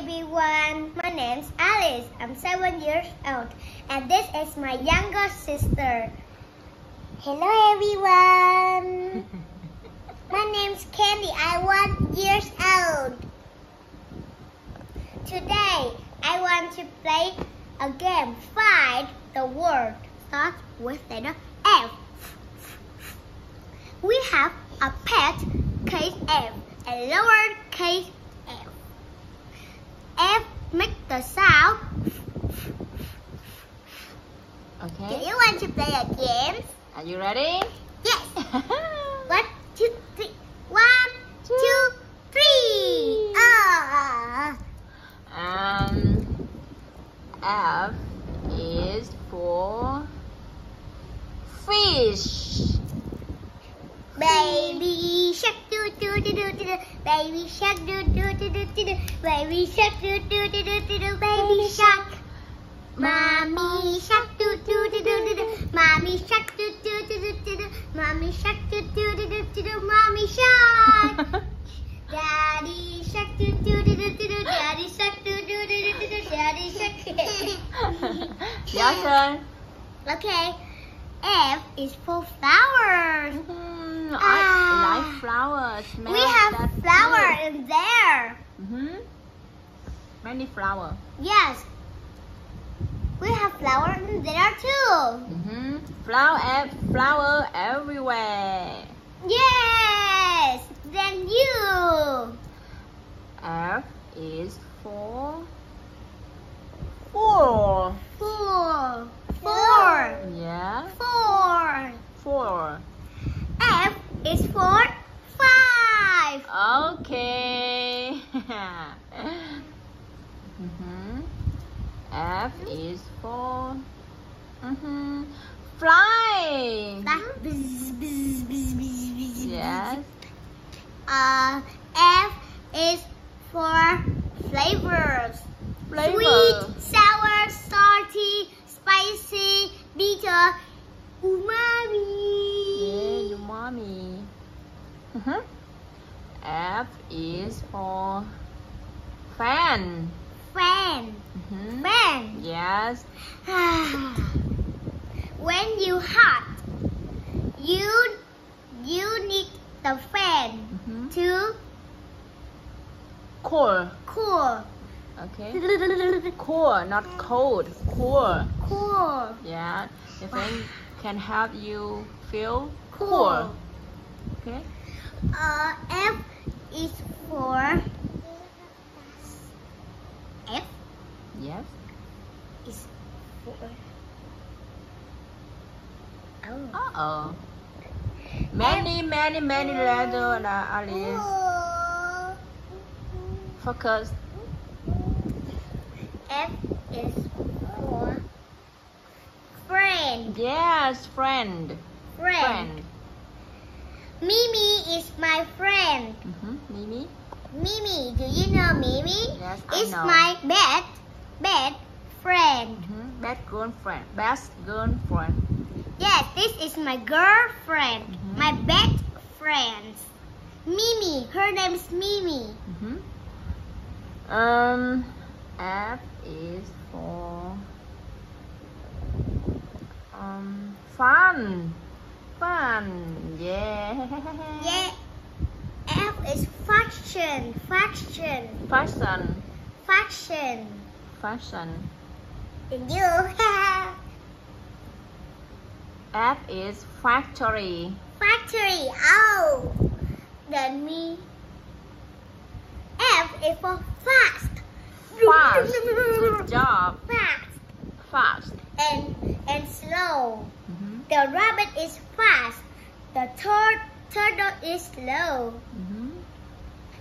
everyone. My name's Alice. I'm seven years old, and this is my younger sister. Hello, everyone. my name's Candy. I'm one years old. Today, I want to play a game. Find the word. Start with letter F. We have a pet case F and lower case F. F make the sound. Do you want to play a game? Are you ready? Yes. One, two, three. One, two, three. Ah. um, F is for fish. Baby shark do do do do do do. Baby shark do do do do do do. Baby shark do do do do do do. Baby shark. Mommy shark do do do do do do. Mommy shark do do do do do do. Mommy shark do do do do do do. Mommy shark. Daddy shark do do do do do do. Daddy shark do do do do do do. Daddy shark. Your turn. okay. F is for flowers. Mm, I Ah. like flowers. Smell We have flower good. in there. Mhm. Many flower. Yes. We have flower in there too. Mhm. Flower, ev- flower everywhere. Yes. Then you. F is for four. Four. Four. Yeah, Four. four. F is for five. Okay. Mhm. F is for. Fly. Like bzz, bzz, bzz, bzz, bzz. Yes. Uh, F is for flavors. Flavor. Sweet, sour, salty, spicy, bitter, umami. Yeah, your mommy. Mhm. F is for fan. Fan, Mhm. fan. Yes. when you hot, you you need the fan Mhm. to Cool. cool. Okay. Cool, not cold. Cool. Cool. Yeah. The fan can help you feel Cool. cool. Okay. Uh, F is for F Yes. is for oh. Uh oh. Many, many, many letters, uh, Alice. Focus. F is for friend. Yes, friend. Friend. Friend. Mimi is my friend. Mm-hmm. Mimi. Mimi, do you know Mimi? Yes, I It's know. my best best friend. Mm-hmm. Best girlfriend. Best girlfriend. Yes, this is my girlfriend. Mhm. My best friend. Mimi, her name is Mimi. Mm-hmm. Um, F is for um fun. Fun. Yeah. Yeah. F is fashion, fashion, Fashion. fashion. Fashion. And you. F is factory. Factory. Oh. Then me. F is for fast. Fast. Good job. Fast Fast. and and slow. Mm-hmm. The rabbit is fast. The tur- turtle is slow. Mm-hmm.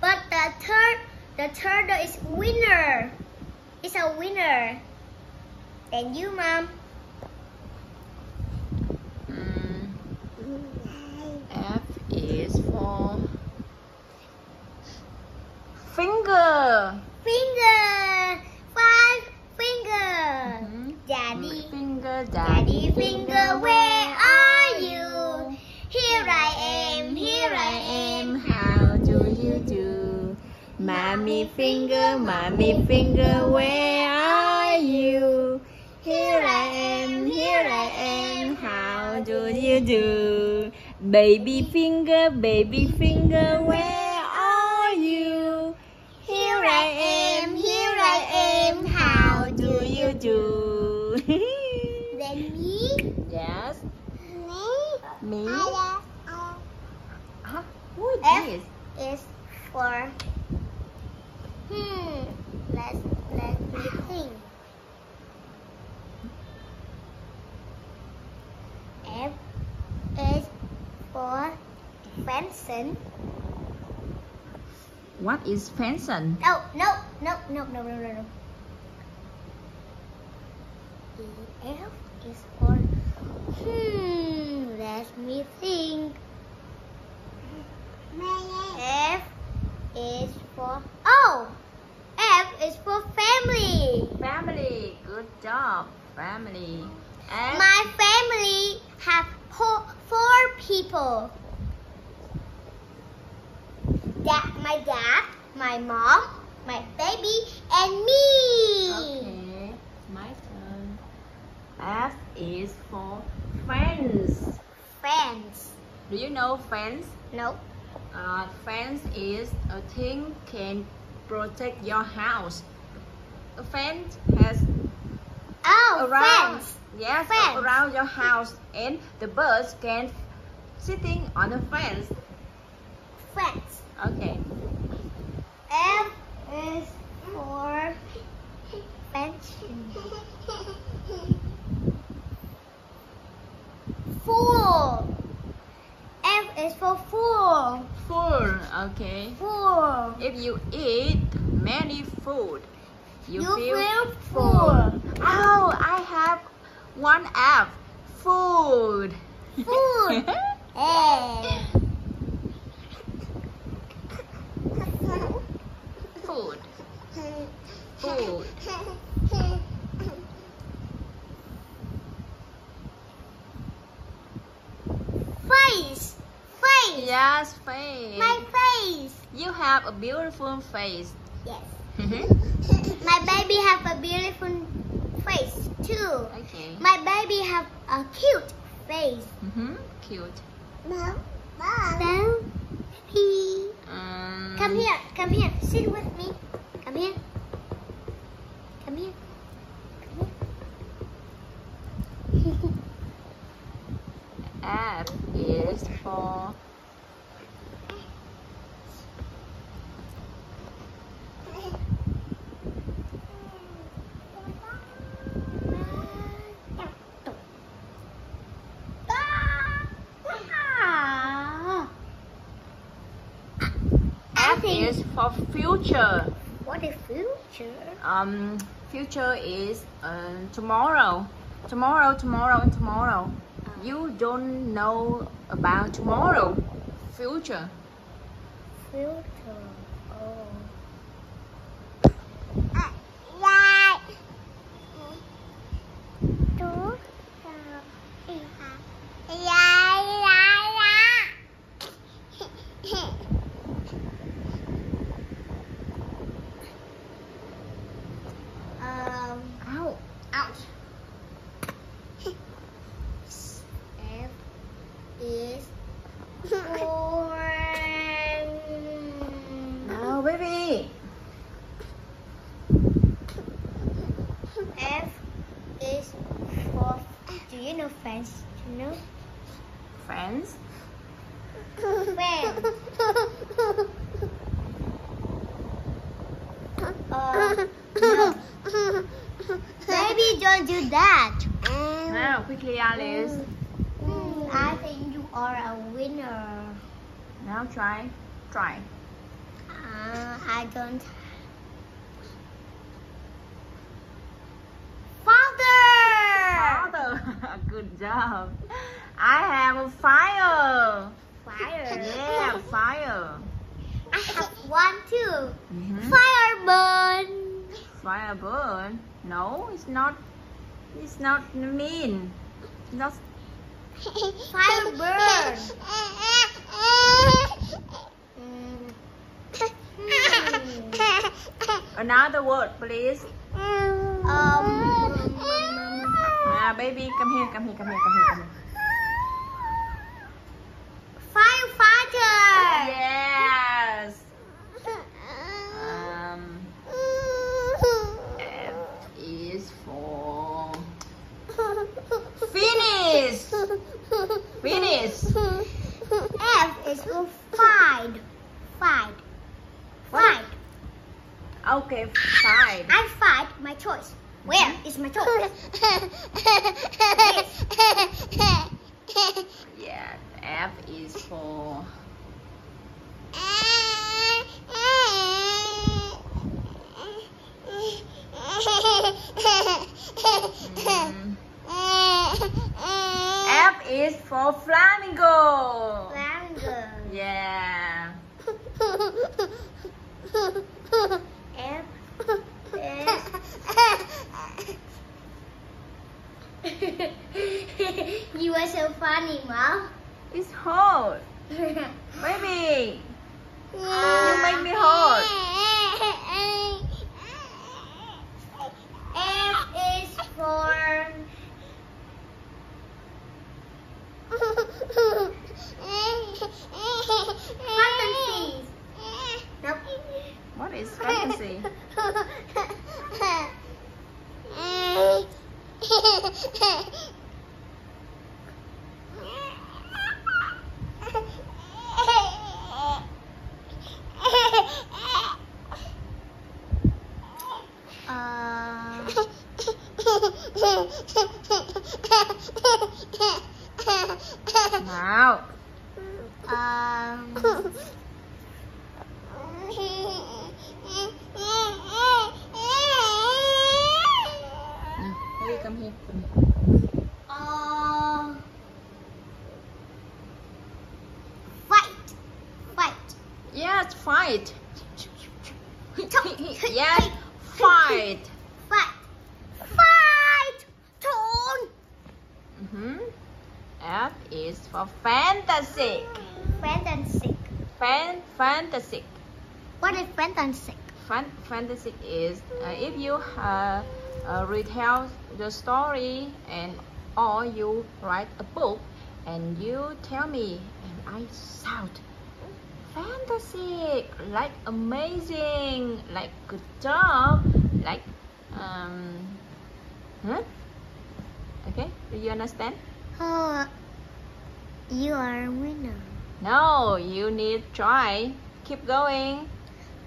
But the tur- the turtle is winner. It's a winner. Thank you, mom. Mm, F is for finger. Finger. Five finger. Mhm. Daddy. Finger, Daddy finger, where Mommy finger, mommy finger, where are you? Here I am, here I am, how do you do? Baby finger, baby finger, where are you? Here I am, here I am, how do you do? Then me. yes, Me. me. I, Huh? Who is this? is for Benson. What is Benson? No, no, no, no, no, no, no, no. The is for... Hmm, let me think. F is for... Oh! F is for family. Family. Good job. Family. F My family have four people. Dad, my dad, my mom, my baby, and me. Okay, my turn. F is for friends. Friends. Do you know friends? No. Uh, fence is a thing can protect your house. A fence has Oh, around friends. yes Fence. around your house, and the birds can sitting on the fence. Friends. Okay. F is for bench. Four. F is for four. Full. Okay. Four. If you eat many food, you, You feel, feel full. full. Oh, I have one F. Food. Food. A. Food. Food. Face. Face. Yes, face. My face. You have a beautiful face. Yes. Mhm. My baby have a beautiful face too. okay. My baby have a cute face. Mhm. Cute. Mom. Mom. He. Come here. Come here. Sit with me. Come here. Come here. Come here. F is for I F think is for future. what is future? Um, future is uh, tomorrow. Tomorrow, tomorrow, and tomorrow. You don't know about tomorrow. Future. Future. Oh. Right. Two. Yeah, yeah, yeah. um. Ow. Ouch. F is for. No, baby. F is for. Do you know French? Do you know? Friends. Friends. Uh, no. Baby, don't do that. Now, quickly, Alice. I think you are a winner. Now try. Try. Uh, I don't. Father! Father. Good job. I have a fire. Fire. Yeah, fire. I have one too. Mhm. Fire burn. Fire burn. No, it's not. It's not mean. Not Fire burn. Mm. Hmm. Another word, please. Um, Ah, baby, come here, come here, come here, come here, come here. firefighter. Yes. Um, F is for finish. Finish. F is for fight. Fight. Fight. Okay, fine. I fight my choice. Where is my choice? Yeah, F is for mm, F is for flamingo. Flamingo. Yeah. F you are so funny, Mom. It's hot. Baby. You make me hot. F is for fantasy. Nope. What is fantasy? Uh, Nào. um, Mm, Baby, come here. Come here. uh, fight, fight. Yes, fight. yes, fight. Fight. Fight. Tone. hmm F is for fantasy. Fantastic. Fan fantasy. What is fantastic? Fan fantasy is uh, if you uh, uh, retell the story and or you write a book and you tell me and I shout fantasy like amazing like good job like um huh okay do you understand Oh, you are a winner. no you need try keep going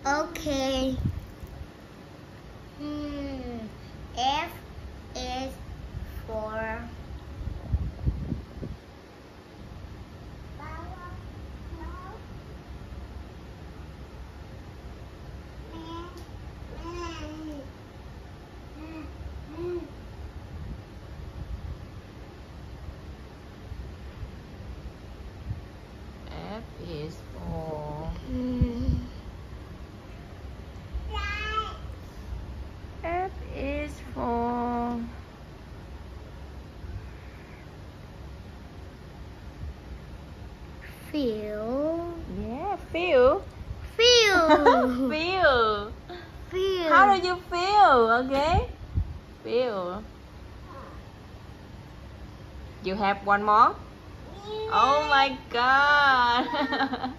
Okay. Hmm. F is for. F is for Hmm. F is for Feel. yeah feel Feel. feel Feel. How do you feel? Okay? Feel. You have one more? Oh my god.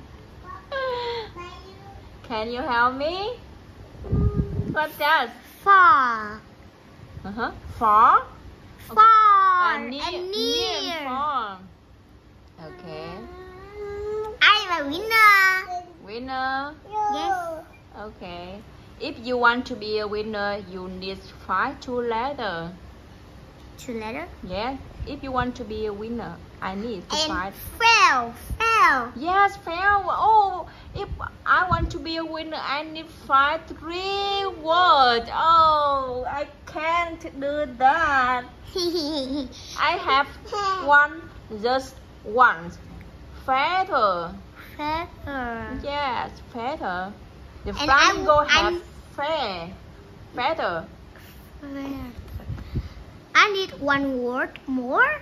Can you help me? What's that? Far. Uh-huh. Far? Far. Near, and near near. far. Okay. A winner. Winner. Yes. Okay. If you want to be a winner, you need five two letter. Two letter. Yes. If you want to be a winner, I need to And find. fail. Fail. Yes, fair. Oh, if I want to be a winner, I need five three words. Oh, I can't do that. I have one, just one. Feather. Feather. Yes, feather. The And flamingo I'm- fair. Feather. Feather. I need one word more.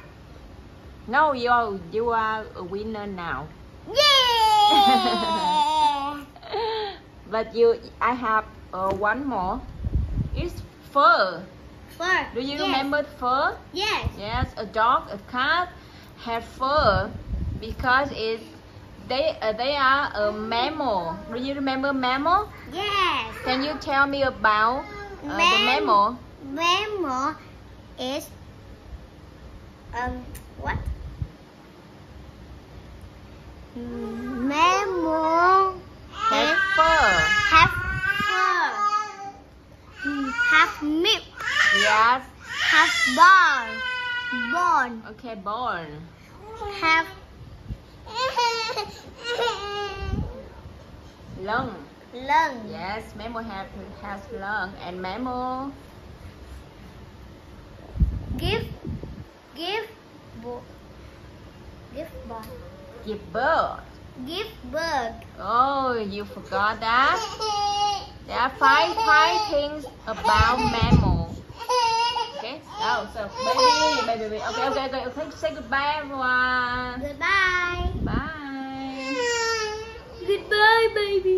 No, you are, you are a winner now. Yeah. but you, I have uh, one more. It's fur. Fur. Do you yes. remember fur? Yes. Yes, a dog, a cat have fur because it's they uh, they are a mammal. Do you remember mammal? Yes. Can you tell me about uh, the mammal? Mammal is um what? Mm, Mammal Have fur. have fur, have milk, Yes. have bone, bone, Okay, bone. have Lung. lung. Yes, mammal have has lung and mammal Give, give, give birth, give birth. give birth. Oh, you forgot that? There are five five things about mammal. Okay. Oh, so baby, baby, baby. Okay, okay, okay. okay. Say goodbye, everyone. Goodbye. Goodbye, baby.